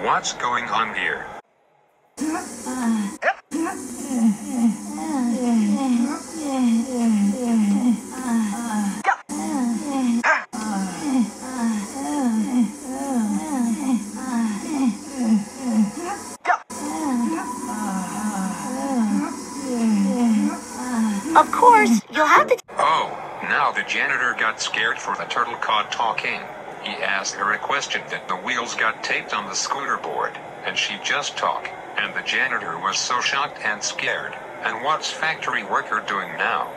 What's going on here? Of course, you'll have to. Oh, now the janitor got scared for the turtle caught talking. He asked her a question that the wheels got taped on the scooter board, and she just talked, and the janitor was so shocked and scared. And what's factory worker doing now?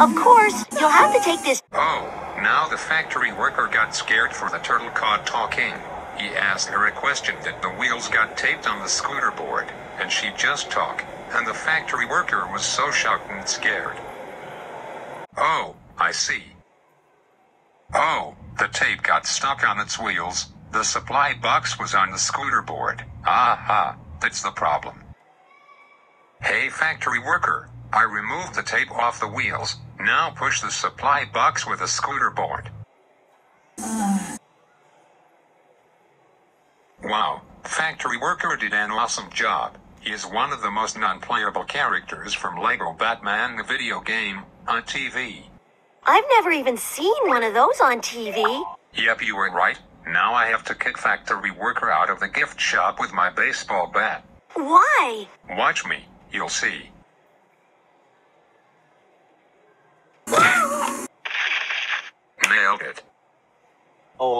Of course, you'll have to take this. Oh, now the factory worker got scared for the turtle caught talking. He asked her a question that the wheels got taped on the scooter board, and she just talked, and the factory worker was so shocked and scared. Oh, I see. Oh, the tape got stuck on its wheels, the supply box was on the scooter board. Aha, that's the problem. Hey factory worker, I removed the tape off the wheels, now push the supply box with a scooter board. Factory worker did an awesome job. He is one of the most non-playable characters from Lego Batman the video game on TV. I've never even seen one of those on TV. Yep, you were right. Now I have to kick factory worker out of the gift shop with my baseball bat. Why? Watch me, you'll see. Nailed it. Yo,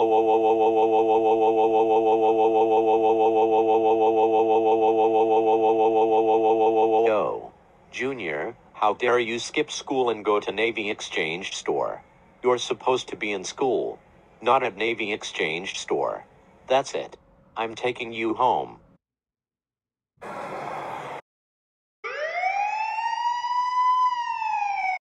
Junior, how dare you skip school and go to Navy Exchange store? You're supposed to be in school, not at Navy Exchange store. That's it. I'm taking you home.